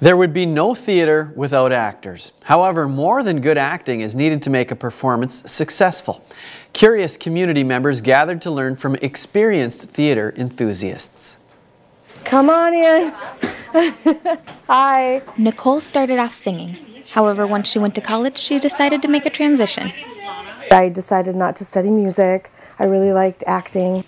There would be no theater without actors. However, more than good acting is needed to make a performance successful. Curious community members gathered to learn from experienced theater enthusiasts. Come on in. Hi. Nicole started off singing. However, once she went to college, she decided to make a transition. I decided not to study music. I really liked acting.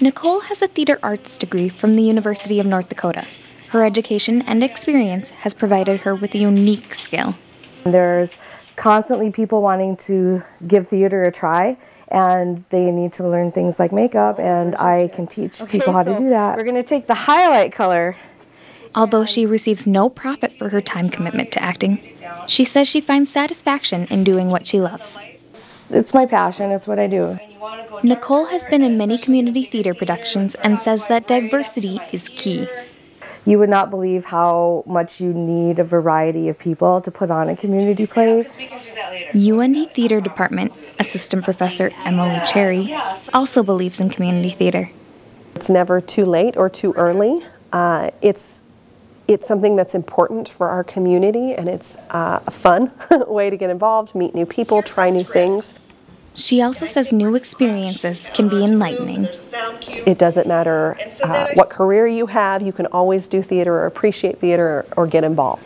Nicole has a theater arts degree from the University of North Dakota. Her education and experience has provided her with a unique skill. There's constantly people wanting to give theater a try and they need to learn things like makeup and I can teach Okay, people how to do that. we're going to take the highlight color. Although she receives no profit for her time commitment to acting, she says she finds satisfaction in doing what she loves. It's my passion, it's what I do. Nicole has been in many community theater productions and says that diversity is key. You would not believe how much you need a variety of people to put on a community play. UND Theater Department Assistant Professor Emily Cherry also believes in community theater. It's never too late or too early. Uh, it's it's something that's important for our community, and it's uh, a fun way to get involved, meet new people, try new things. She also says new experiences can be enlightening. It doesn't matter uh, what career you have, you can always do theater or appreciate theater or, or get involved.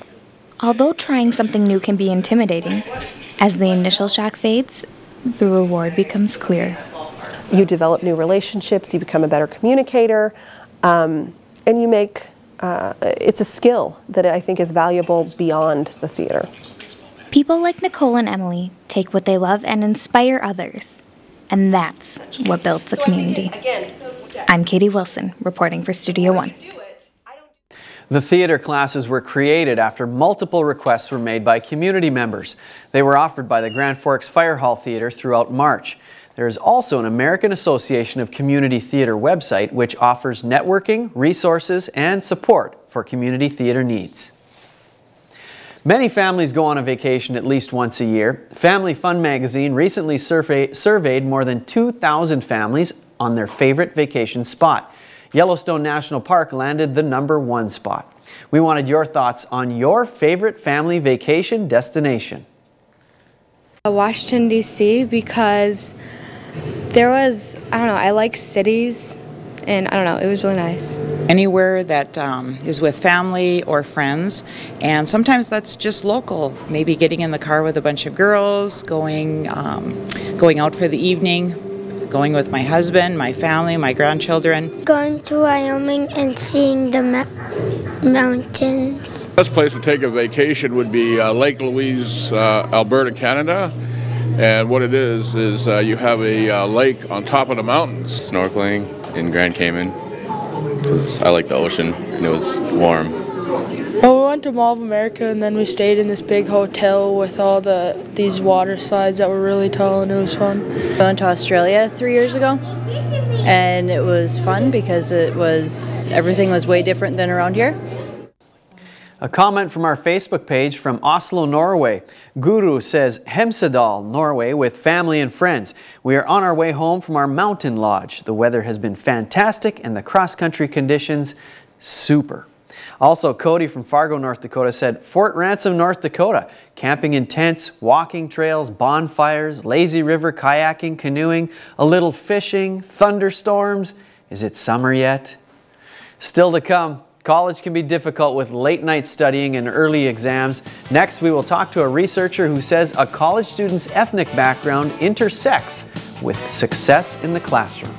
Although trying something new can be intimidating, as the initial shock fades, the reward becomes clear. You develop new relationships, you become a better communicator, um, and you make uh, it's a skill that I think is valuable beyond the theater. People like Nicole and Emily take what they love and inspire others. And that's what builds a community. I'm Katie Wilson, reporting for Studio One. The theater classes were created after multiple requests were made by community members. They were offered by the Grand Forks Fire Hall Theater throughout March. There is also an American Association of Community Theater website which offers networking, resources, and support for community theater needs. Many families go on a vacation at least once a year. Family Fun magazine recently survey, surveyed more than 2,000 families on their favorite vacation spot. Yellowstone National Park landed the number one spot. We wanted your thoughts on your favorite family vacation destination. Washington, D.C. because there was, I don't know, I like cities and I don't know, it was really nice. Anywhere that um, is with family or friends, and sometimes that's just local. Maybe getting in the car with a bunch of girls, going um, going out for the evening, going with my husband, my family, my grandchildren. Going to Wyoming and seeing the ma- mountains. Best place to take a vacation would be uh, Lake Louise, uh, Alberta, Canada. And what it is, is uh, you have a uh, lake on top of the mountains. Snorkeling in Grand Cayman because I like the ocean and it was warm. Well, we went to Mall of America and then we stayed in this big hotel with all the these water slides that were really tall and it was fun. We went to Australia three years ago and it was fun because it was everything was way different than around here. A comment from our Facebook page from Oslo, Norway. Guru says, Hemsedal, Norway, with family and friends. We are on our way home from our mountain lodge. The weather has been fantastic and the cross country conditions super. Also, Cody from Fargo, North Dakota said, Fort Ransom, North Dakota. Camping in tents, walking trails, bonfires, lazy river kayaking, canoeing, a little fishing, thunderstorms. Is it summer yet? Still to come. College can be difficult with late night studying and early exams. Next, we will talk to a researcher who says a college student's ethnic background intersects with success in the classroom.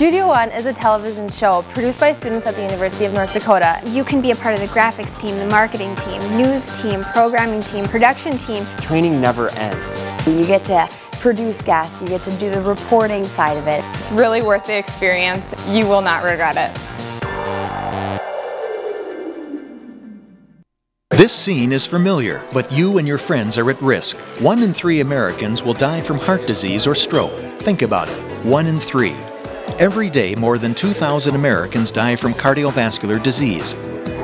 Studio One is a television show produced by students at the University of North Dakota. You can be a part of the graphics team, the marketing team, news team, programming team, production team. Training never ends. You get to produce guests, you get to do the reporting side of it. It's really worth the experience. You will not regret it. This scene is familiar, but you and your friends are at risk. One in three Americans will die from heart disease or stroke. Think about it. One in three. Every day, more than 2,000 Americans die from cardiovascular disease.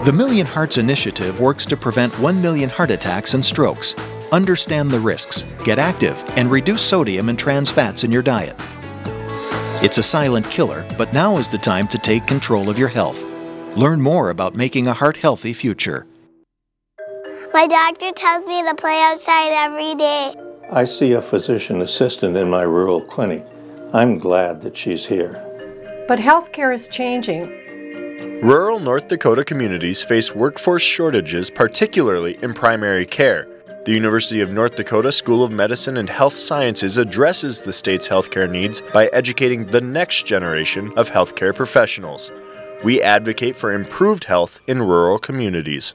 The Million Hearts Initiative works to prevent 1 million heart attacks and strokes. Understand the risks, get active, and reduce sodium and trans fats in your diet. It's a silent killer, but now is the time to take control of your health. Learn more about making a heart healthy future. My doctor tells me to play outside every day. I see a physician assistant in my rural clinic. I'm glad that she's here. But healthcare is changing. Rural North Dakota communities face workforce shortages, particularly in primary care. The University of North Dakota School of Medicine and Health Sciences addresses the state's healthcare needs by educating the next generation of healthcare professionals. We advocate for improved health in rural communities.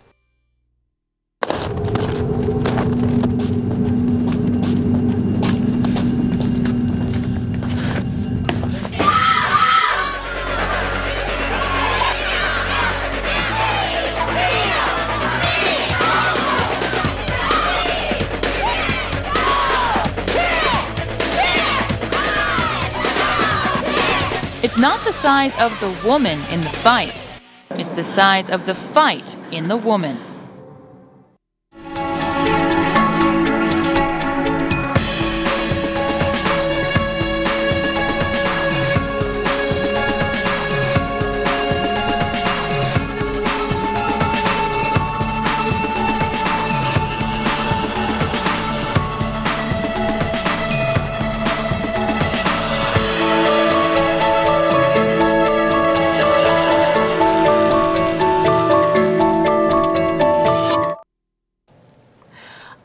Size of the woman in the fight, it's the size of the fight in the woman.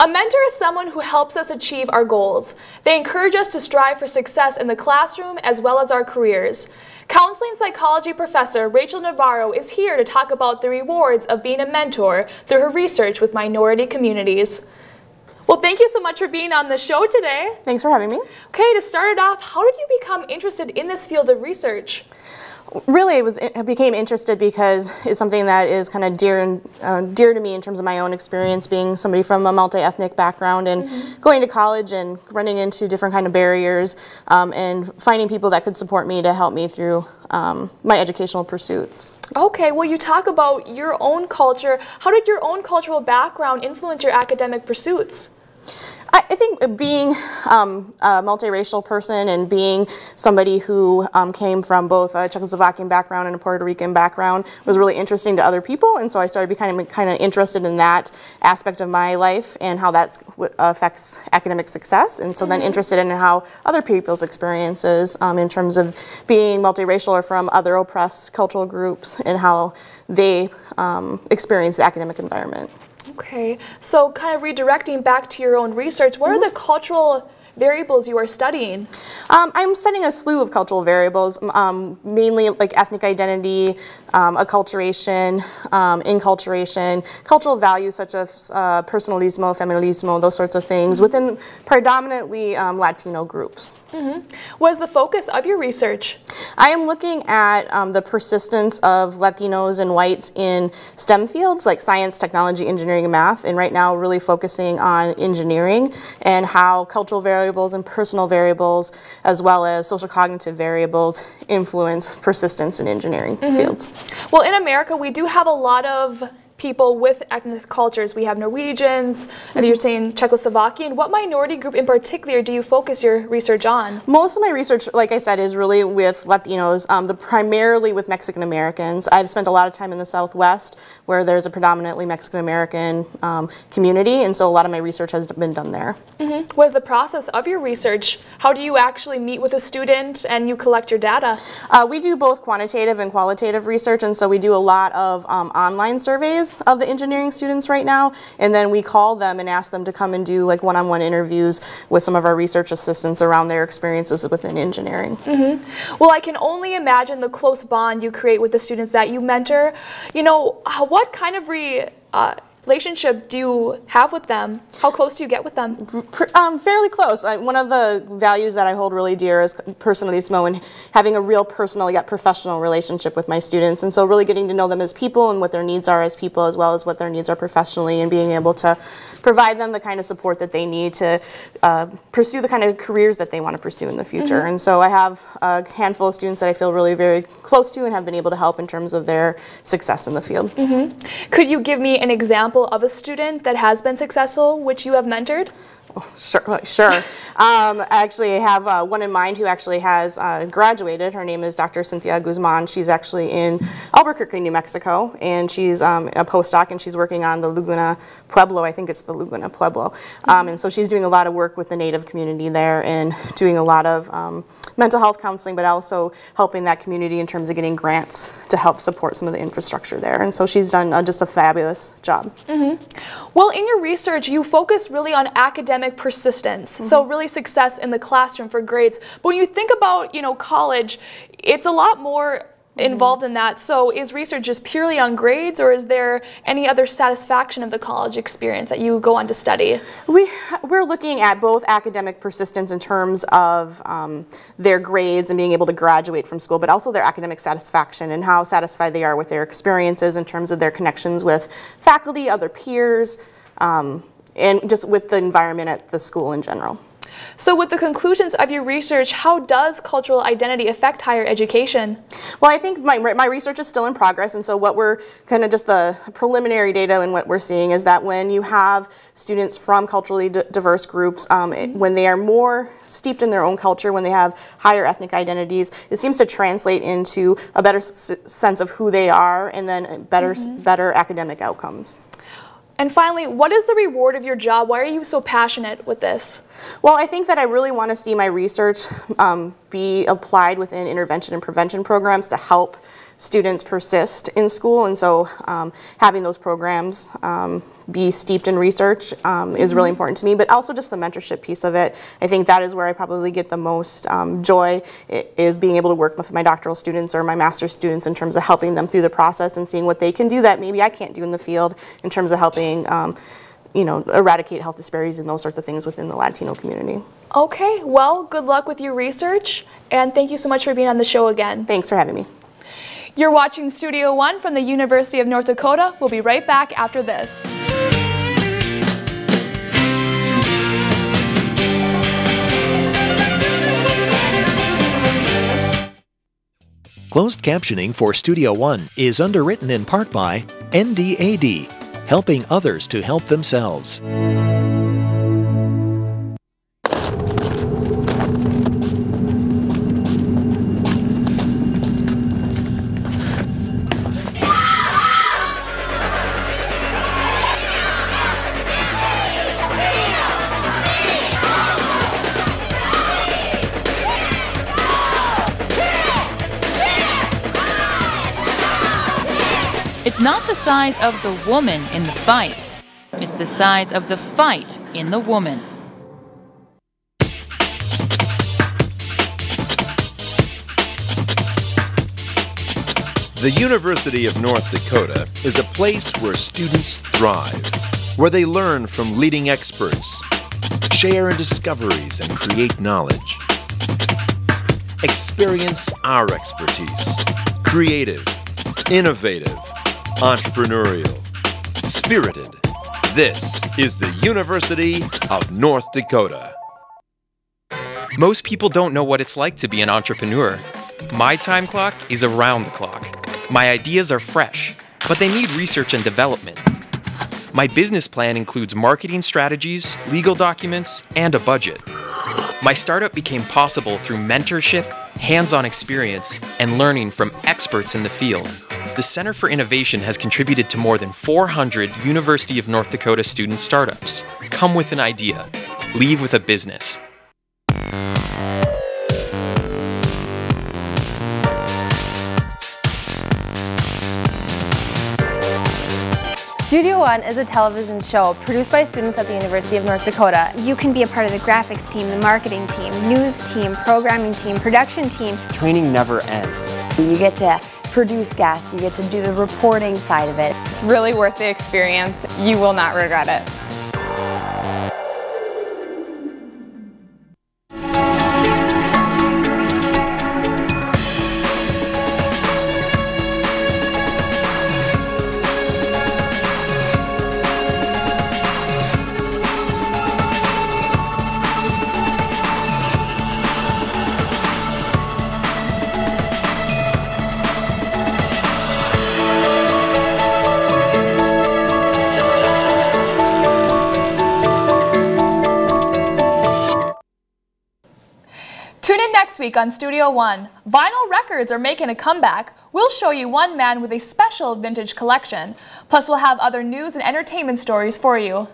A mentor is someone who helps us achieve our goals. They encourage us to strive for success in the classroom as well as our careers. Counseling psychology professor Rachel Navarro is here to talk about the rewards of being a mentor through her research with minority communities. Well, thank you so much for being on the show today. Thanks for having me. Okay, to start it off, how did you become interested in this field of research? Really, it was I became interested because it's something that is kind of dear and uh, dear to me in terms of my own experience, being somebody from a multi-ethnic background and Mm-hmm. going to college and running into different kind of barriers um, and finding people that could support me to help me through um, my educational pursuits. Okay, well, you talk about your own culture. How did your own cultural background influence your academic pursuits? I, I think being um, a multiracial person and being somebody who um, came from both a Czechoslovakian background and a Puerto Rican background was really interesting to other people, and so I started becoming kind of interested in that aspect of my life and how that affects academic success, and so then Mhm. interested in how other people's experiences um, in terms of being multiracial or from other oppressed cultural groups and how they um, experience the academic environment. Okay, so kind of redirecting back to your own research, what are the cultural variables you are studying? Um, I'm studying a slew of cultural variables, um, mainly like ethnic identity, um, acculturation, um, enculturation, cultural values such as uh, personalismo, familismo, those sorts of things within predominantly um, Latino groups. hmm What is the focus of your research? I am looking at um, the persistence of Latinos and whites in STEM fields like science, technology, engineering, and math, and right now really focusing on engineering and how cultural variables and personal variables, as well as social cognitive variables, influence persistence in engineering Mhm. fields. Well, in America, we do have a lot of people with ethnic cultures. We have Norwegians, and you're saying Czechoslovakian. What minority group in particular do you focus your research on? Most of my research, like I said, is really with Latinos, um, the primarily with Mexican Americans. I've spent a lot of time in the Southwest, where there's a predominantly Mexican American um, community, and so a lot of my research has been done there. hmm What is the process of your research? How do you actually meet with a student and you collect your data? Uh, we do both quantitative and qualitative research, and so we do a lot of um, online surveys of the engineering students right now, and then we call them and ask them to come and do like one-on-one interviews with some of our research assistants around their experiences within engineering. hmm Well, I can only imagine the close bond you create with the students that you mentor. You know, what kind of re, uh, relationship do you have with them? How close do you get with them? Um, fairly close. I, one of the values that I hold really dear is personalismo and having a real personal yet professional relationship with my students. And so really getting to know them as people and what their needs are as people as well as what their needs are professionally and being able to provide them the kind of support that they need to uh, pursue the kind of careers that they want to pursue in the future. Mhm. And so I have a handful of students that I feel really very close to and have been able to help in terms of their success in the field. hmm Could you give me an example of a student that has been successful, which you have mentored? Sure, sure. Um, actually, I have uh, one in mind who actually has uh, graduated. Her name is Dr. Cynthia Guzman. She's actually in Albuquerque, New Mexico, and she's um, a postdoc and she's working on the Laguna Pueblo. I think it's the Laguna Pueblo. Um, and so she's doing a lot of work with the native community there and doing a lot of um, mental health counseling, but also helping that community in terms of getting grants to help support some of the infrastructure there. And so she's done uh, just a fabulous job. hmm Well, in your research, you focus really on academic persistence, so really success in the classroom for grades. But when you think about, you know, college, it's a lot more involved in that. So is research just purely on grades, or is there any other satisfaction of the college experience that you go on to study? We, we're looking at both academic persistence in terms of um, their grades and being able to graduate from school, but also their academic satisfaction and how satisfied they are with their experiences in terms of their connections with faculty, other peers, um, and just with the environment at the school in general. So with the conclusions of your research, how does cultural identity affect higher education? Well, I think my, my research is still in progress, and so what we're kind of just the preliminary data and what we're seeing is that when you have students from culturally d- diverse groups, um, it- when they are more steeped in their own culture, when they have higher ethnic identities, it seems to translate into a better s- sense of who they are and then better, s better academic outcomes. And finally, what is the reward of your job? Why are you so passionate with this? Well, I think that I really want to see my research um, be applied within intervention and prevention programs to help students persist in school. And so um, having those programs um, be steeped in research um, is really Mhm. important to me, but also just the mentorship piece of it. I think that is where I probably get the most um, joy is being able to work with my doctoral students or my master's students in terms of helping them through the process and seeing what they can do that maybe I can't do in the field in terms of helping um, you know, eradicate health disparities and those sorts of things within the Latino community. Okay, well, good luck with your research, and thank you so much for being on the show again. Thanks for having me. You're watching Studio One from the University of North Dakota. We'll be right back after this. Closed captioning for Studio One is underwritten in part by NDAD, helping others to help themselves. Size of the woman in the fight, it's the size of the fight in the woman. The University of North Dakota is a place where students thrive, where they learn from leading experts, share in discoveries, and create knowledge. Experience our expertise creative, innovative, entrepreneurial, spirited. This is the University of North Dakota. Most people don't know what it's like to be an entrepreneur. My time clock is around the clock. My ideas are fresh, but they need research and development. My business plan includes marketing strategies, legal documents, and a budget. My startup became possible through mentorship, hands on experience, and learning from experts in the field. The Center for Innovation has contributed to more than 400 University of North Dakota student startups. Come with an idea, leave with a business. Studio One is a television show produced by students at the University of North Dakota. You can be a part of the graphics team, the marketing team, news team, programming team, production team. Training never ends. You get to produce guests, you get to do the reporting side of it. It's really worth the experience. You will not regret it. Week on Studio One. Vinyl records are making a comeback. We'll show you one man with a special vintage collection. Plus, we'll have other news and entertainment stories for you.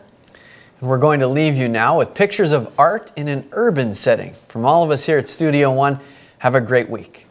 We're going to leave you now with pictures of art in an urban setting. From all of us here at Studio One, have a great week.